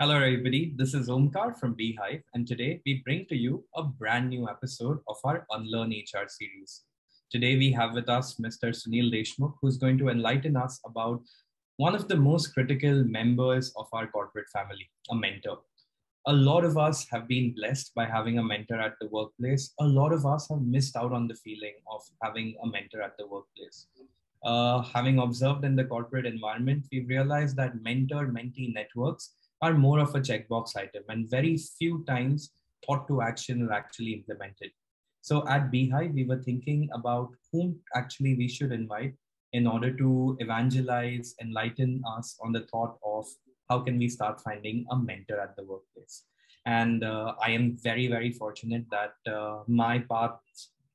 Hello, everybody. This is Omkar from BHyve, and today we bring to you a brand new episode of our Unlearn HR series. Today we have with us Mr. Sunil Deshmukh, who's going to enlighten us about one of the most critical members of our corporate family, a mentor. A lot of us have been blessed by having a mentor at the workplace. A lot of us have missed out on the feeling of having a mentor at the workplace. Uh, having observed in the corporate environment, we've realized that mentor mentee networks are more of a checkbox item and very few times thought to action are actually implemented. So at BHyve, we were thinking about whom actually we should invite in order to evangelize, enlighten us on the thought of how can we start finding a mentor at the workplace. And uh, I am very, very fortunate that uh, my path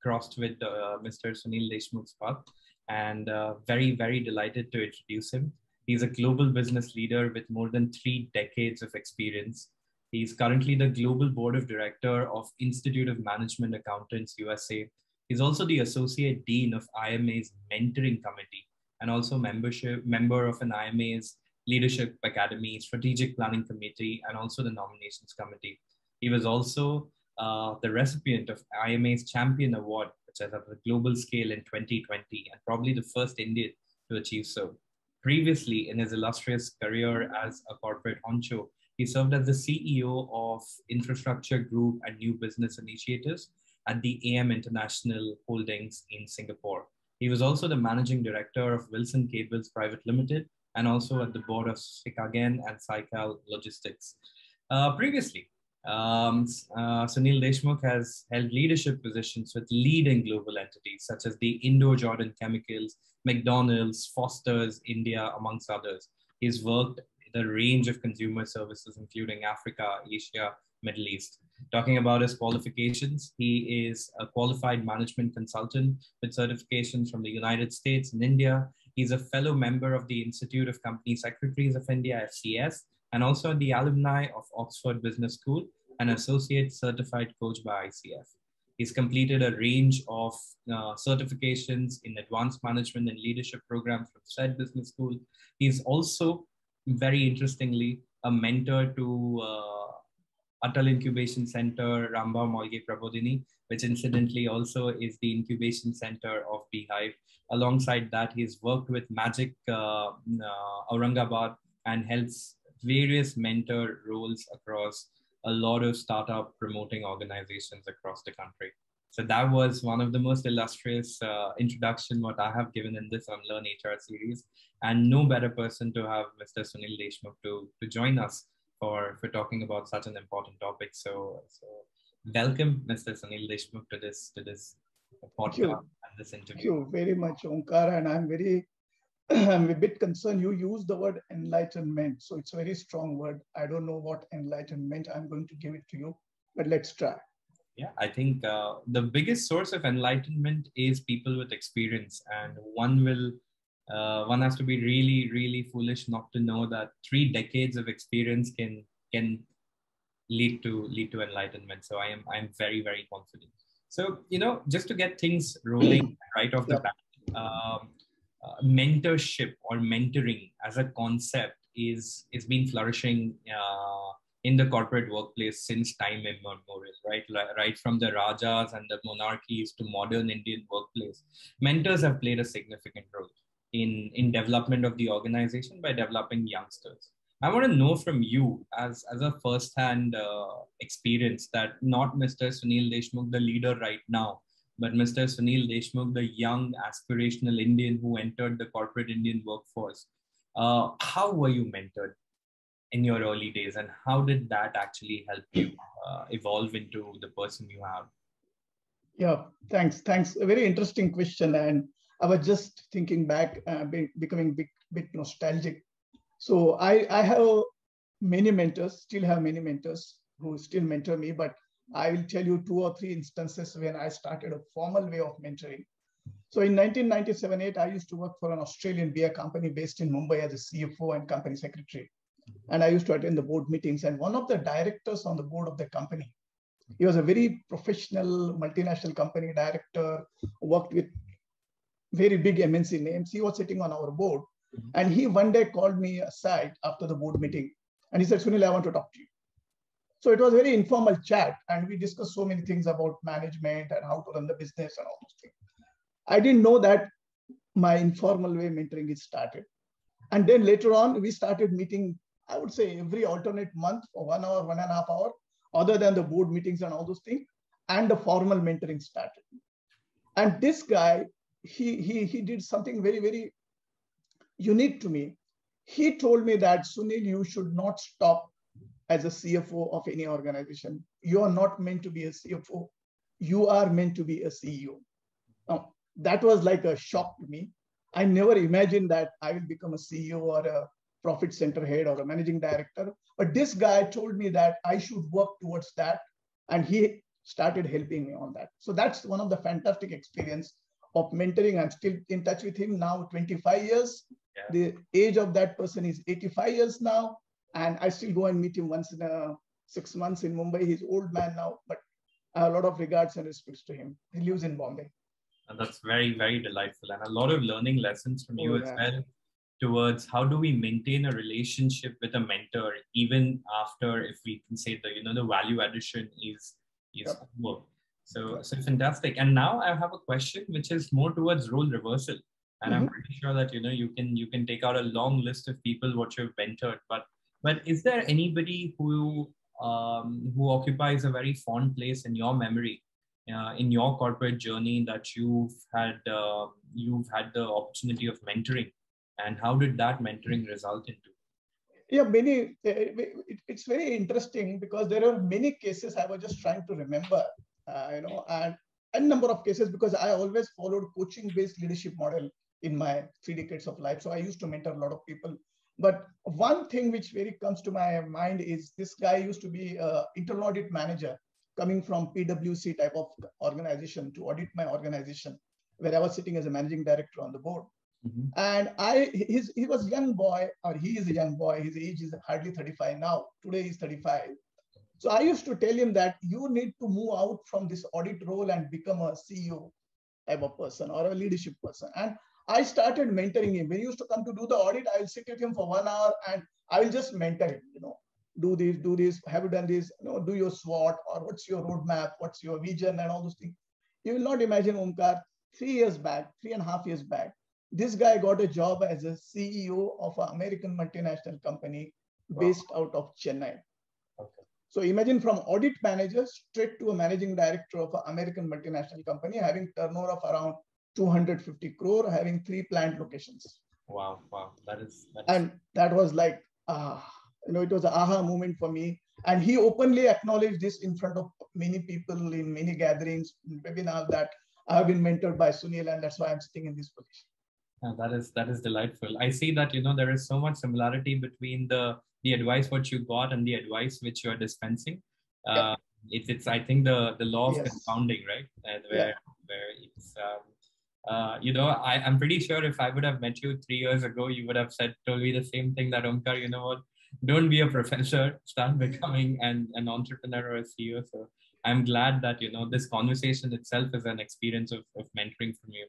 crossed with uh, Mr. Sunil Deshmukh's path and uh, very, very delighted to introduce him. He's a global business leader with more than three decades of experience. He's currently the global board of director of Institute of Management Accountants USA. He's also the associate dean of IMA's mentoring committee and also membership member of an IMA's leadership academy, strategic planning committee, and also the nominations committee. He was also uh, the recipient of IMA's Champion Award, which is at a global scale in 2020, and probably the first Indian to achieve so. Previously, in his illustrious career as a corporate honcho, he served as the CEO of Infrastructure Group and New Business Initiatives at the AM International Holdings in Singapore. He was also the managing director of Wilson Cables Private Limited and also at the board of Sikagen and Cycal Logistics. Uh, previously, um, uh, Sunil Deshmukh has held leadership positions with leading global entities such as the Indo-Jordan Chemicals, McDonald's, Foster's, India, amongst others. He's worked in a range of consumer services, including Africa, Asia, Middle East. Talking about his qualifications, he is a qualified management consultant with certifications from the United States and India. He's a fellow member of the Institute of Company Secretaries of India, FCS, and also the alumni of Oxford Business School an associate certified coach by ICF. He's completed a range of uh, certifications in advanced management and leadership programs from SED Business School. He's also, very interestingly, a mentor to uh, Atal Incubation Center, Rambhau Mhalgi Prabodhini, which incidentally also is the incubation center of BHyve. Alongside that, he's worked with Magic uh, uh Aurangabad and helps various mentor roles across a lot of startup promoting organizations across the country. So that was one of the most illustrious uh, introduction what I have given in this Unlearn HR series, and no better person to have Mr. Sunil Deshmukh to, to join us for, for talking about such an important topic. So, so welcome, Mr. Sunil Deshmukh, to this to this podcast and this interview. Thank you very much, Omkar, and I'm very I'm a bit concerned. You use the word enlightenment. So it's a very strong word. I don't know what enlightenment. I'm going to give it to you, but let's try. Yeah, I think uh, the biggest source of enlightenment is people with experience. And one will, uh, one has to be really, really foolish not to know that three decades of experience can, can lead to, lead to enlightenment. So I am, I'm very, very confident. So, you know, just to get things rolling right off the bat, um, uh, mentorship or mentoring as a concept is is been flourishing uh, in the corporate workplace since time immemorial, right? Right from the rajas and the monarchies to modern Indian workplace, mentors have played a significant role in in development of the organization by developing youngsters. I want to know from you as as a first-hand uh, experience that not Mr. Sunil Deshmukh, the leader right now, but Mr. Sunil Deshmukh, the young aspirational Indian who entered the corporate Indian workforce, uh, how were you mentored in your early days and how did that actually help you uh, evolve into the person you have? Yeah, thanks. Thanks. A very interesting question. And I was just thinking back, uh, be, becoming bit, bit nostalgic. So I, I have many mentors, still have many mentors who still mentor me, but I will tell you two or three instances when I started a formal way of mentoring. So in 1997-8, I used to work for an Australian beer company based in Mumbai as a CFO and company secretary. And I used to attend the board meetings. And one of the directors on the board of the company, he was a very professional multinational company director, worked with very big MNC names. He was sitting on our board. And he one day called me aside after the board meeting And he said, Sunil, I want to talk to you. So it was very informal chat, and we discussed so many things about management and how to run the business and all those things. I didn't know that my informal way mentoring is started. And then later on, we started meeting, I would say every alternate month for one hour, one and a half hour, other than the board meetings and all those things. And the formal mentoring started. And this guy, he, he, he did something very, very unique to me. He told me that, Sunil, you should not stop as a CFO of any organization. You are not meant to be a CFO. You are meant to be a CEO. Now, that was like a shock to me. I never imagined that I will become a CEO or a profit center head or a managing director. But this guy told me that I should work towards that. And he started helping me on that. So that's one of the fantastic experience of mentoring. I'm still in touch with him now 25 years. Yeah. The age of that person is 85 years now. And I still go and meet him once in a six months in Mumbai. He's old man now, but a lot of regards and respects to him. He lives in Bombay. And that's very, very delightful. And a lot of learning lessons from you oh, as well towards how do we maintain a relationship with a mentor even after if we can say the you know the value addition is is yep. work. So so fantastic. And now I have a question which is more towards role reversal. And mm-hmm. I'm pretty sure that you know you can you can take out a long list of people what you've mentored, but but is there anybody who um, who occupies a very fond place in your memory, uh, in your corporate journey that you've had uh, you've had the opportunity of mentoring, and how did that mentoring result into? Yeah, many. It's very interesting because there are many cases I was just trying to remember, uh, you know, and a number of cases because I always followed coaching-based leadership model in my three decades of life. So I used to mentor a lot of people but one thing which very comes to my mind is this guy used to be an internal audit manager coming from PwC type of organization to audit my organization, where I was sitting as a managing director on the board. Mm-hmm. And I, his, he was a young boy, or he is a young boy. His age is hardly 35 now. Today he's 35. So I used to tell him that you need to move out from this audit role and become a CEO type of person or a leadership person. And I started mentoring him. When he used to come to do the audit, I will sit with him for one hour and I will just mentor him, you know, do this, do this, have you done this, you know, do your SWOT or what's your roadmap, what's your vision and all those things. You will not imagine Omkar, three years back, three and a half years back, this guy got a job as a CEO of an American multinational company based wow. out of Chennai. Okay. So imagine from audit manager straight to a managing director of an American multinational company having turnover of around 250 crore having three plant locations. Wow, wow, that is. That is... And that was like, uh, you know, it was an aha moment for me. And he openly acknowledged this in front of many people in many gatherings, webinars that I have been mentored by Sunil, and that's why I'm sitting in this position. Yeah, that is that is delightful. I see that you know there is so much similarity between the the advice what you got and the advice which you are dispensing. Uh. It's it's I think the the law of yes. compounding, right? Where yeah. where it's um, uh, you know, I, I'm pretty sure if I would have met you three years ago, you would have said, told me the same thing that Omkar, you know what, don't be a professor, start becoming an, an entrepreneur or a CEO. So I'm glad that, you know, this conversation itself is an experience of, of mentoring from you.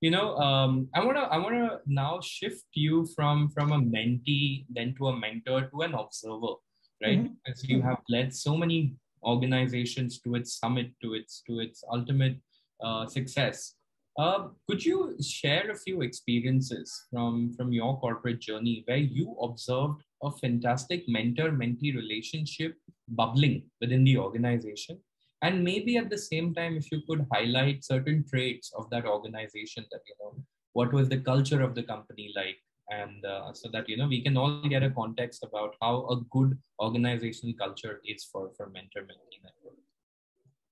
You know, um, I wanna I wanna now shift you from from a mentee then to a mentor to an observer, right? Mm-hmm. Because you have led so many organizations to its summit, to its to its ultimate uh, success uh, could you share a few experiences from, from your corporate journey where you observed a fantastic mentor mentee relationship bubbling within the organization? And maybe at the same time, if you could highlight certain traits of that organization that, you know, what was the culture of the company like? And uh, so that, you know, we can all get a context about how a good organizational culture is for, for mentor mentee network.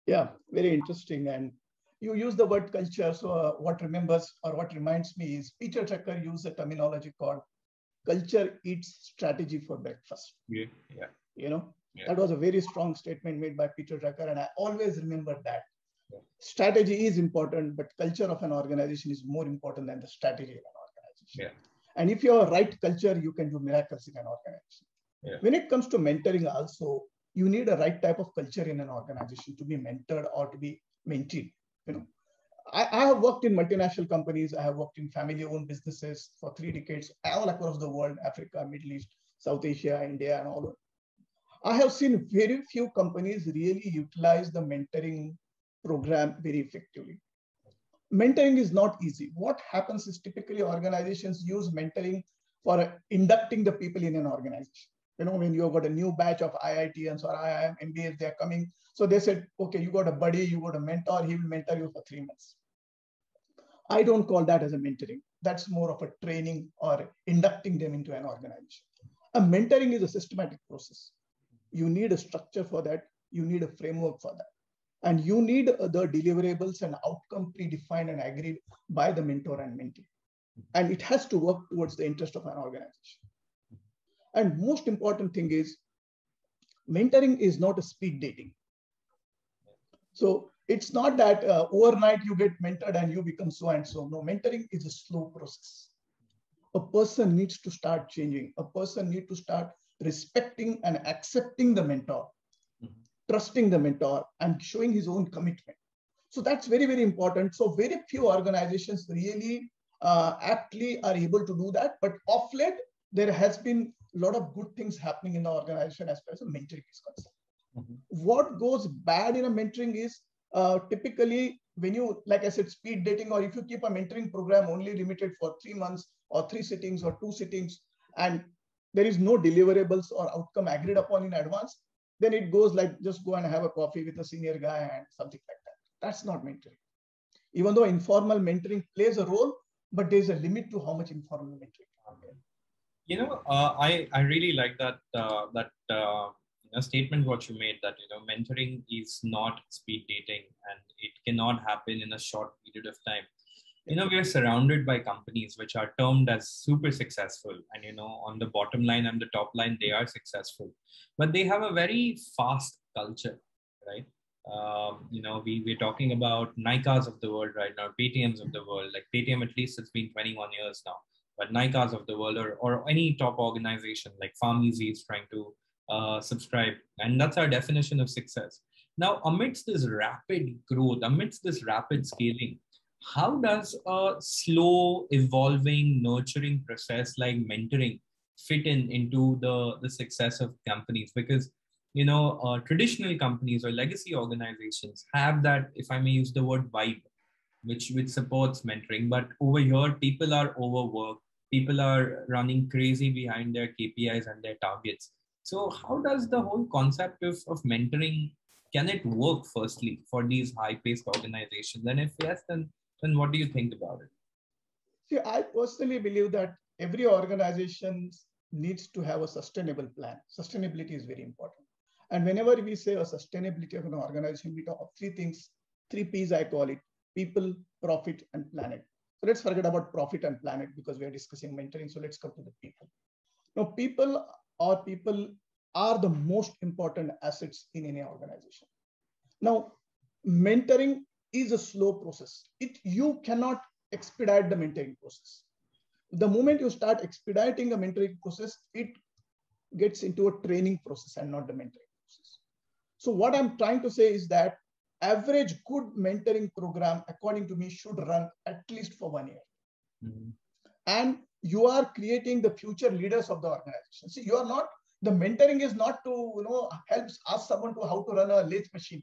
Yeah, very interesting. And you use the word culture. So uh, what remembers or what reminds me is Peter Drucker used a terminology called culture eats strategy for breakfast. Yeah. yeah. You know, yeah. that was a very strong statement made by Peter Drucker. And I always remember that. Yeah. Strategy is important, but culture of an organization is more important than the strategy of an organization. Yeah. And if you have a right culture, you can do miracles in an organization. Yeah. When it comes to mentoring also, you need a right type of culture in an organization to be mentored or to be maintained you know I, I, have worked in multinational companies i have worked in family owned businesses for three decades all across the world africa middle east South Asia, India, and all. I have seen very few companies really utilize the mentoring program very effectively. Mentoring is not easy. What happens is typically organizations use mentoring for inducting the people in an organization. You know, when you've got a new batch of IITians or IIM MBAs, they're coming. So they said, okay, you got a buddy, you got a mentor, he will mentor you for three months. I don't call that as a mentoring. That's more of a training or inducting them into an organization. A mentoring is a systematic process. You need a structure for that. You need a framework for that. And you need the deliverables and outcome predefined and agreed by the mentor and mentee. And it has to work towards the interest of an organization. And most important thing is mentoring is not a speed dating. So it's not that uh, overnight you get mentored and you become so and so. No, mentoring is a slow process. A person needs to start changing. A person needs to start respecting and accepting the mentor, mm-hmm. trusting the mentor, and showing his own commitment. So that's very, very important. So very few organizations really uh, aptly are able to do that. But off late, there has been lot of good things happening in the organization as far as mentoring is concerned. Mm-hmm. What goes bad in a mentoring is uh, typically when you, like I said, speed dating, or if you keep a mentoring program only limited for three months or three sittings or two sittings, and there is no deliverables or outcome agreed upon in advance, then it goes like just go and have a coffee with a senior guy and something like that. That's not mentoring. Even though informal mentoring plays a role, but there's a limit to how much informal mentoring. You know, uh, I I really like that uh, that uh, a statement what you made that you know mentoring is not speed dating and it cannot happen in a short period of time. You know we are surrounded by companies which are termed as super successful and you know on the bottom line and the top line they are successful. But they have a very fast culture right? Um, you know we, we're talking about Nykaas of the world right now paytms of the world. Like paytm at least it's been 21 years now but Nykaas of the world or, or any top organization like PharmEasy is trying to uh, subscribe. And that's our definition of success. Now, amidst this rapid growth, amidst this rapid scaling, how does a slow, evolving, nurturing process like mentoring fit in into the, the success of companies? Because you know, uh, traditional companies or legacy organizations have that, if I may use the word vibe, which which supports mentoring. But over here, people are overworked. People are running crazy behind their KPIs and their targets. So how does the whole concept of, of mentoring, can it work firstly for these high-paced organizations? And if yes, then, then what do you think about it? See, I personally believe that every organization needs to have a sustainable plan. Sustainability is very important. And whenever we say a sustainability of an organization, we talk of three things, three P's I call it, people, profit, and planet. So let's forget about profit and planet because we are discussing mentoring. So let's come to the people. Now, people or people are the most important assets in any organization. Now, mentoring is a slow process. It you cannot expedite the mentoring process. The moment you start expediting the mentoring process, it gets into a training process and not the mentoring process. So what I'm trying to say is that average good mentoring program, according to me, should run at least for one year. Mm-hmm. And you are creating the future leaders of the organization. See, you are not, the mentoring is not to, you know, help ask someone to how to run a lathe machine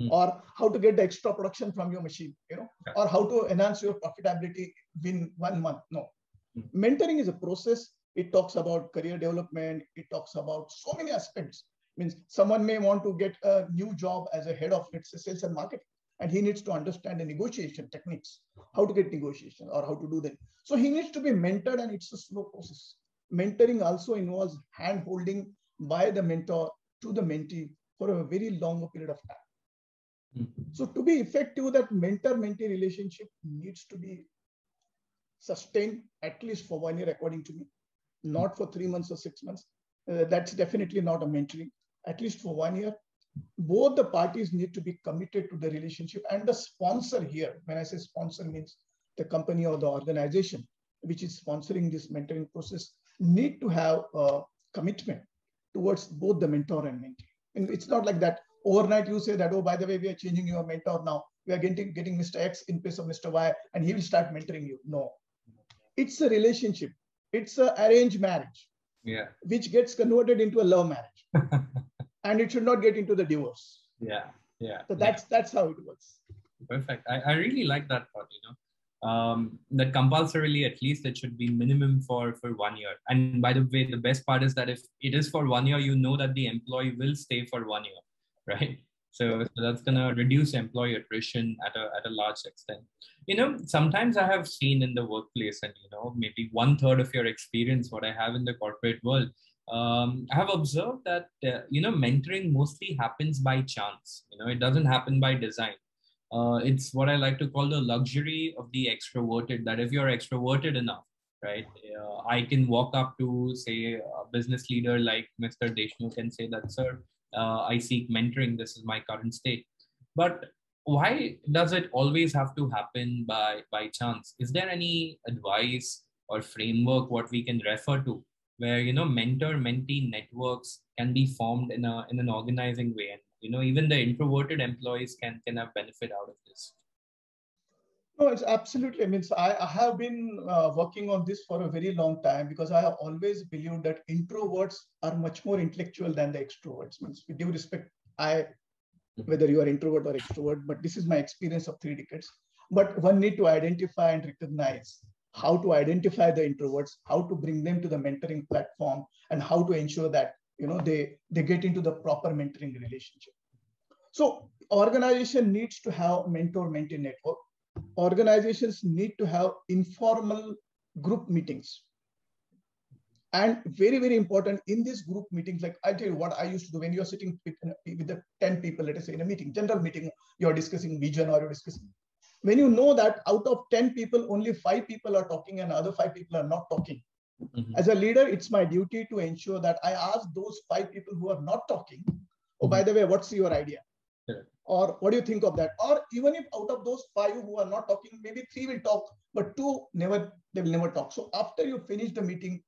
mm. or how to get the extra production from your machine, you know, yeah. or how to enhance your profitability within one month. No. Mm. Mentoring is a process. It talks about career development. It talks about so many aspects. Means someone may want to get a new job as a head of let's say sales and marketing and he needs to understand the negotiation techniques, how to get negotiation or how to do that. So he needs to be mentored and it's a slow process. Mentoring also involves hand holding by the mentor to the mentee for a very long period of time. Mm-hmm. So to be effective, that mentor-mentee relationship needs to be sustained at least for one year, according to me, not for three months or six months. Uh, that's definitely not a mentoring, at least for one year both the parties need to be committed to the relationship and the sponsor here. When i say sponsor means the company or the organization which is sponsoring this mentoring process need to have a commitment towards both the mentor and mentee. And it's not like that overnight you say that oh by the way we are changing your mentor now. We are getting getting mr x in place of mr y and he will start mentoring you. No. It's a relationship. It's a arranged marriage Yeah. Which gets converted into a love marriage. and it should not get into the divorce. Yeah. Yeah. So that's yeah. that's how it works. Perfect. I, I really like that part, you know. Um, that compulsorily at least it should be minimum for for one year. And by the way, the best part is that if it is for one year, you know that the employee will stay for one year, right? So, so that's gonna reduce employee attrition at a at a large extent. You know, sometimes I have seen in the workplace, and you know, maybe one third of your experience, what I have in the corporate world, um, I have observed that uh, you know mentoring mostly happens by chance. You know, it doesn't happen by design. Uh, it's what I like to call the luxury of the extroverted. That if you're extroverted enough, right, uh, I can walk up to say a business leader like Mr. Deshmukh and say that, sir, uh, I seek mentoring. This is my current state. But why does it always have to happen by by chance? Is there any advice or framework what we can refer to where you know mentor mentee networks can be formed in a in an organizing way. And you know even the introverted employees can can have benefit out of this. No it's absolutely. I mean so I, I have been uh, working on this for a very long time because i have always believed that introverts are much more intellectual than the extroverts. Means with due respect i mm-hmm. whether you are introvert or extrovert but this is my experience of three decades. But one need to identify and recognize how to identify the introverts, how to bring them to the mentoring platform, and how to ensure that you know they they get into the proper mentoring relationship. So organization needs to have mentor-mentee network. Organizations need to have informal group meetings. And very, very important in these group meetings, like I'll tell you what I used to do when you're sitting with, with the 10 people, let us say in a meeting, general meeting, you're discussing vision or you're discussing when you know that out of 10 people, only five people are talking and other five people are not talking. Mm-hmm. As a leader, it's my duty to ensure that I ask those five people who are not talking, oh, by the way, what's your idea? Yeah. Or what do you think of that? Or even if out of those five who are not talking, maybe three will talk, but two never, they will never talk. So after you finish the meeting,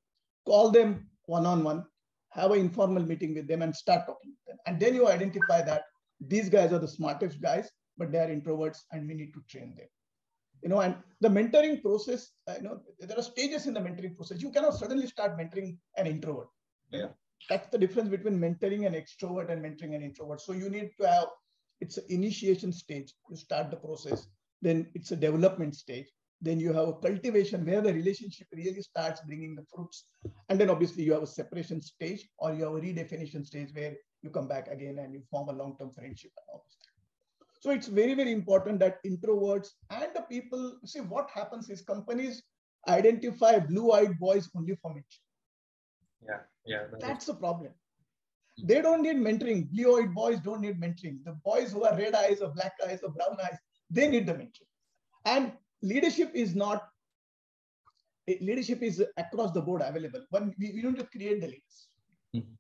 call them one on one, have an informal meeting with them and start talking with them. And then you identify that these guys are the smartest guys but they are introverts and we need to train them. You know and the mentoring process uh, you know there are stages in the mentoring process. You cannot suddenly start mentoring an introvert. Yeah. That's the difference between mentoring an extrovert and mentoring an introvert. So you need to have it's an initiation stage. You start the process then it's a development stage. Then you have a cultivation where the relationship really starts bringing the fruits. And then obviously you have a separation stage or you have a redefinition stage where you come back again and you form a long-term friendship and all so it's very, very important that introverts and the people see what happens is companies identify blue-eyed boys only for mentoring. Yeah, yeah. That That's the problem. They don't need mentoring. Blue-eyed boys don't need mentoring. The boys who are red eyes or black eyes or brown eyes, they need the mentoring. And leadership is not leadership is across the board available. But we, we don't to create the leaders. Mm-hmm.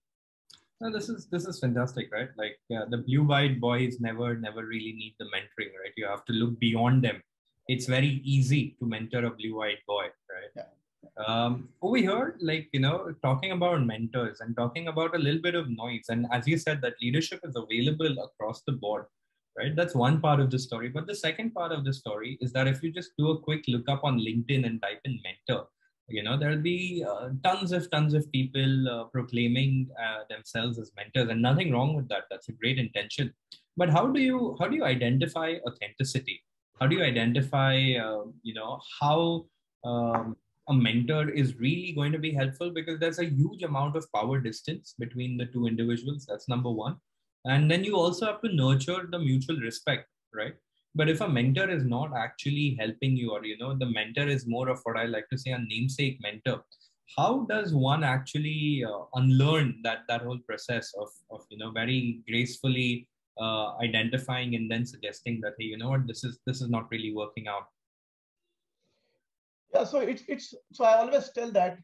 No, this is this is fantastic, right? Like yeah, the blue-eyed boys never never really need the mentoring, right? You have to look beyond them. It's very easy to mentor a blue-eyed boy, right? Yeah. Um, over here, like you know, talking about mentors and talking about a little bit of noise, and as you said, that leadership is available across the board, right? That's one part of the story. But the second part of the story is that if you just do a quick look up on LinkedIn and type in mentor, you know there'll be uh, tons of tons of people uh, proclaiming uh, themselves as mentors and nothing wrong with that. That's a great intention. But how do you how do you identify authenticity? How do you identify uh, you know how um, a mentor is really going to be helpful? Because there's a huge amount of power distance between the two individuals. That's number one. And then you also have to nurture the mutual respect right but if a mentor is not actually helping you or you know the mentor is more of what i like to say a namesake mentor how does one actually uh, unlearn that that whole process of of you know very gracefully uh, identifying and then suggesting that hey you know what this is this is not really working out yeah so it's it's so i always tell that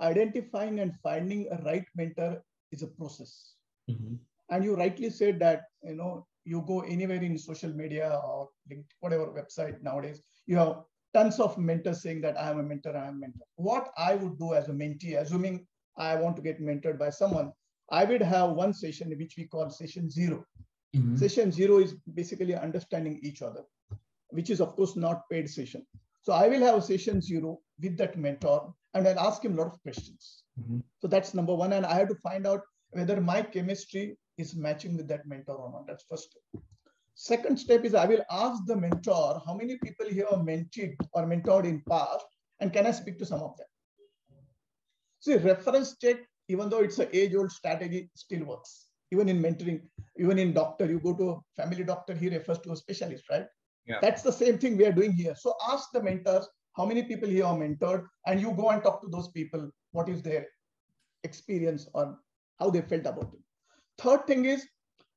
identifying and finding a right mentor is a process mm-hmm. and you rightly said that you know you go anywhere in social media or whatever website nowadays, you have tons of mentors saying that I am a mentor, I am a mentor. What I would do as a mentee, assuming I want to get mentored by someone, I would have one session which we call session 0 mm-hmm. Session zero is basically understanding each other, which is of course not paid session. So I will have a session zero with that mentor and I'll ask him a lot of questions. Mm-hmm. So that's number one. And I have to find out whether my chemistry is matching with that mentor or not. That's first step. Second step is I will ask the mentor how many people here are mentored or mentored in past and can I speak to some of them? See, reference check, even though it's an age-old strategy, still works. Even in mentoring, even in doctor, you go to a family doctor, he refers to a specialist, right? Yeah. That's the same thing we are doing here. So ask the mentors how many people here are mentored, and you go and talk to those people. What is their experience or how they felt about it? Third thing is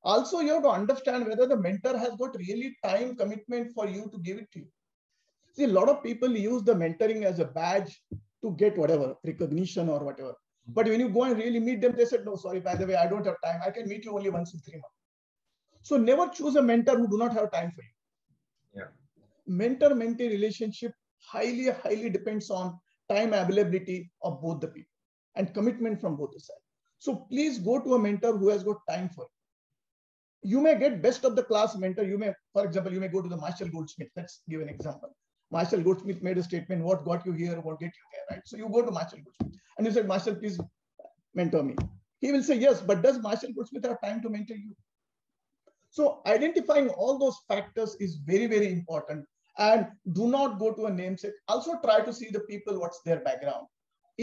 also you have to understand whether the mentor has got really time commitment for you to give it to you. See, a lot of people use the mentoring as a badge to get whatever recognition or whatever. But when you go and really meet them, they said, no, sorry, by the way, I don't have time. I can meet you only once in three months. So never choose a mentor who do not have time for you. Yeah. Mentor-mentee relationship highly, highly depends on time availability of both the people and commitment from both the sides. So please go to a mentor who has got time for you. You may get best of the class mentor. You may, for example, you may go to the Marshall Goldsmith. Let's give an example. Marshall Goldsmith made a statement, what got you here, what get you there, right? So you go to Marshall Goldsmith and you said, Marshall, please mentor me. He will say, yes, but does Marshall Goldsmith have time to mentor you? So identifying all those factors is very, very important. And do not go to a namesake. Also try to see the people, what's their background.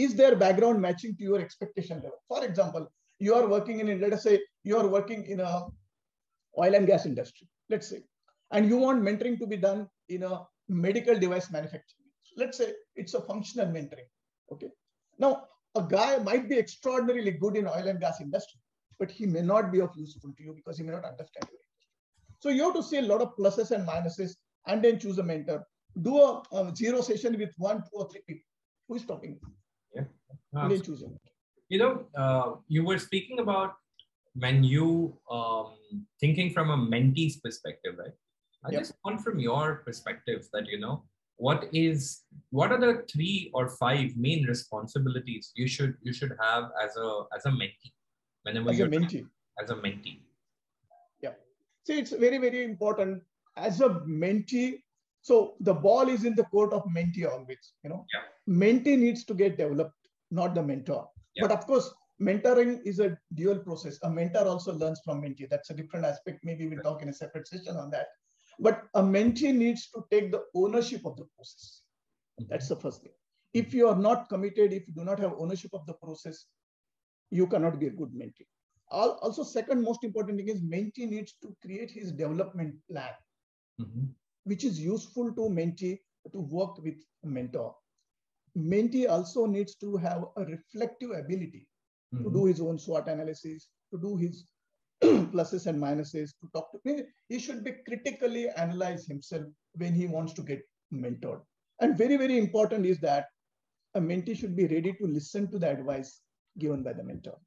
Is their background matching to your expectation level? For example, you are working in, let us say, you are working in a oil and gas industry, let's say, and you want mentoring to be done in a medical device manufacturing. So let's say it's a functional mentoring. Okay. Now, a guy might be extraordinarily good in oil and gas industry, but he may not be of useful to you because he may not understand your. So you have to see a lot of pluses and minuses and then choose a mentor. Do a, a zero session with one, two, or three people. Who is talking? Yeah. and then choose a. You know, uh, you were speaking about when you um, thinking from a mentee's perspective, right? I yep. just want from your perspective that you know what is what are the three or five main responsibilities you should you should have as a as a mentee whenever as you're a mentee as a mentee. Yeah, see, it's very very important as a mentee. So the ball is in the court of mentee always. You know, yeah. mentee needs to get developed, not the mentor. Yeah. But of course, mentoring is a dual process. A mentor also learns from mentee. That's a different aspect. Maybe we'll talk in a separate session on that. But a mentee needs to take the ownership of the process. That's the first thing. If you are not committed, if you do not have ownership of the process, you cannot be a good mentee. Also, second most important thing is mentee needs to create his development plan, mm-hmm. which is useful to mentee to work with a mentor. Mentee also needs to have a reflective ability mm-hmm. to do his own SWOT analysis, to do his pluses and minuses to talk to me. He should be critically analyze himself when he wants to get mentored. And very, very important is that a mentee should be ready to listen to the advice given by the mentor.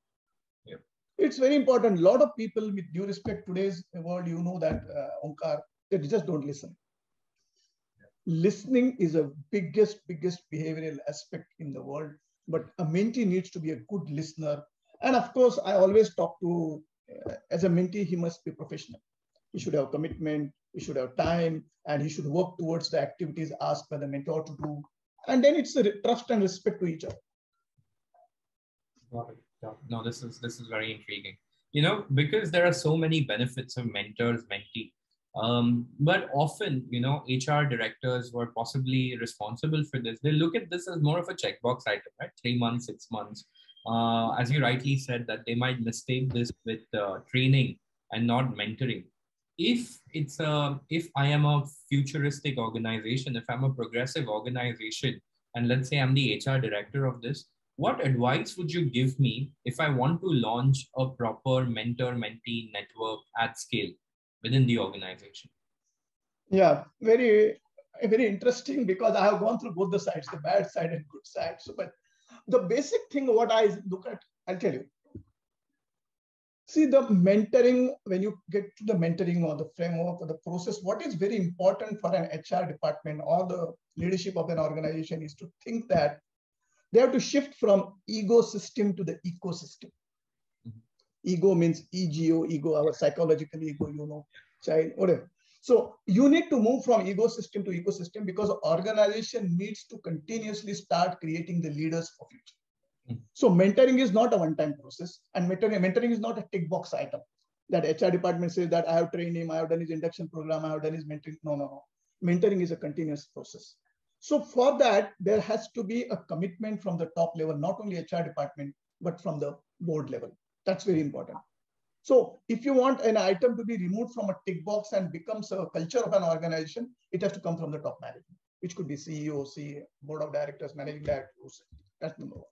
Yep. It's very important. A lot of people, with due respect, today's world, you know that uh, Omkar, they just don't listen. Listening is a biggest, biggest behavioral aspect in the world. But a mentee needs to be a good listener. And of course, I always talk to uh, as a mentee, he must be professional. He should have commitment, he should have time, and he should work towards the activities asked by the mentor to do. And then it's a trust and respect to each other. No, this is this is very intriguing. You know, because there are so many benefits of mentors, mentee. Um, but often, you know, HR directors who are possibly responsible for this, they look at this as more of a checkbox item, right? Three months, six months uh, as you rightly said, that they might mistake this with uh, training and not mentoring. If it's a, if I am a futuristic organization, if I'm a progressive organization, and let's say I'm the HR director of this, what advice would you give me if I want to launch a proper mentor-mentee network at scale within the organization? Yeah, very very interesting because I have gone through both the sides, the bad side and good side. So, but the basic thing what I look at, I'll tell you. See the mentoring, when you get to the mentoring or the framework or the process, what is very important for an HR department or the leadership of an organization is to think that they have to shift from ego-system to the ecosystem. Ego means ego, ego, our psychological ego, you know, child, whatever. So you need to move from ego-system to ecosystem because organization needs to continuously start creating the leaders for future. Mm. So mentoring is not a one-time process, and mentoring, mentoring is not a tick box item that HR department says that I have trained him, I have done his induction program, I have done his mentoring. No, no, no. Mentoring is a continuous process. So for that, there has to be a commitment from the top level, not only HR department, but from the board level. That's very important. So if you want an item to be removed from a tick box and becomes a culture of an organization, it has to come from the top management, which could be CEO, CEO, board of directors, managing directors. That's number one.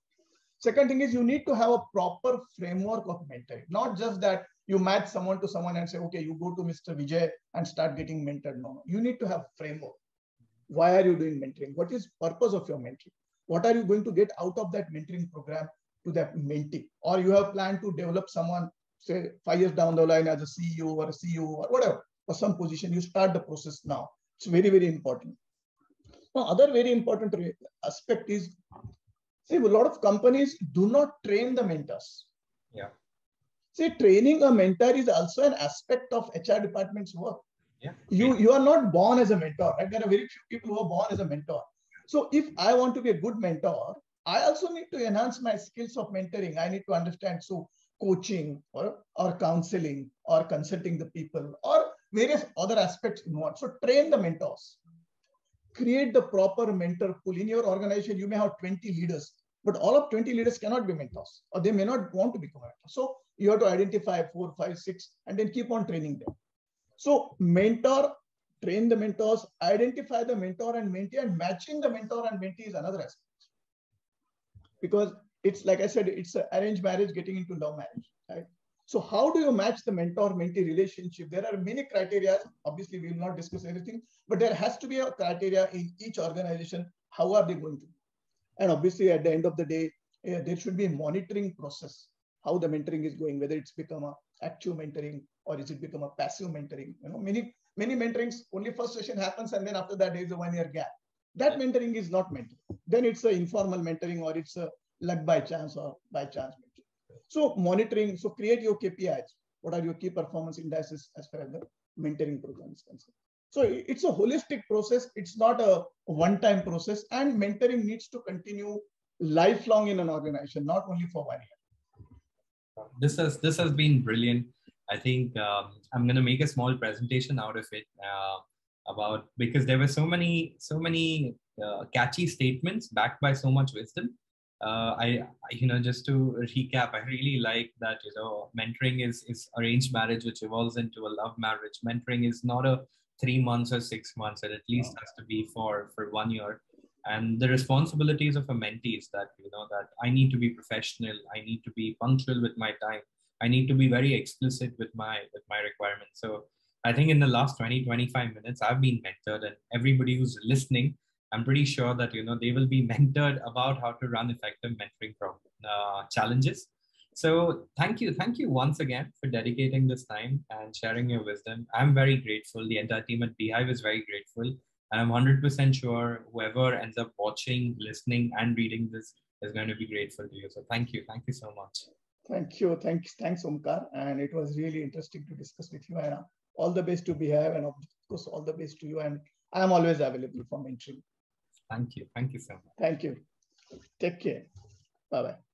Second thing is you need to have a proper framework of mentoring, not just that you match someone to someone and say, okay, you go to Mr. Vijay and start getting mentored. No, no. You need to have framework. Why are you doing mentoring? What is purpose of your mentoring? What are you going to get out of that mentoring program to that mentee? Or you have planned to develop someone, say five years down the line as a CEO or a CEO or whatever, or some position, you start the process now. It's very, very important. Now, other very important aspect is See, a lot of companies do not train the mentors. Yeah. See, training a mentor is also an aspect of HR department's work. Yeah. You, you are not born as a mentor, right? There are very few people who are born as a mentor. So if I want to be a good mentor, I also need to enhance my skills of mentoring. I need to understand so coaching or, or counseling or consulting the people or various other aspects involved. So train the mentors. Create the proper mentor pool. In your organization, you may have 20 leaders. But all of 20 leaders cannot be mentors, or they may not want to become mentors. So you have to identify four, five, six, and then keep on training them. So mentor, train the mentors, identify the mentor and mentee, and matching the mentor and mentee is another aspect. Because it's like I said, it's an arranged marriage getting into love marriage, right? So how do you match the mentor-mentee relationship? There are many criteria. Obviously, we will not discuss everything, but there has to be a criteria in each organization. How are they going to? And obviously, at the end of the day, uh, there should be a monitoring process, how the mentoring is going, whether it's become a active mentoring or is it become a passive mentoring. You know, many, many mentorings, only first session happens and then after that there is a one year gap. That mentoring is not mentoring. Then it's a informal mentoring or it's a luck by chance or by chance mentoring. So monitoring, so create your KPIs. What are your key performance indices as far as the mentoring program is concerned? So it's a holistic process. It's not a one-time process and mentoring needs to continue lifelong in an organization, not only for one year. This has, this has been brilliant. I think um, I'm going to make a small presentation out of it uh, about because there were so many so many uh, catchy statements backed by so much wisdom. Uh, I, I, you know just to recap, I really like that you know mentoring is is arranged marriage which evolves into a love marriage. Mentoring is not a three months or six months. It at least has to be for for one year. And the responsibilities of a mentee is that you know that I need to be professional. I need to be punctual with my time. I need to be very explicit with my with my requirements. So I think in the last 20, 25 minutes, I've been mentored, and everybody who's listening, I'm pretty sure that you know they will be mentored about how to run effective mentoring from uh, challenges so thank you. Thank you once again for dedicating this time and sharing your wisdom. I'm very grateful. The entire team at BHyve is very grateful. And I'm 100% sure whoever ends up watching, listening, and reading this is going to be grateful to you. So thank you. Thank you so much. Thank you. Thanks, thanks, Omkar. And it was really interesting to discuss with you. And all the best to BHyve and of course, all the best to you. And I am always available for mentoring. Thank you. Thank you so much. Thank you. Take care. Bye bye.